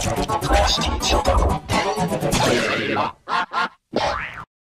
林 T シャツ。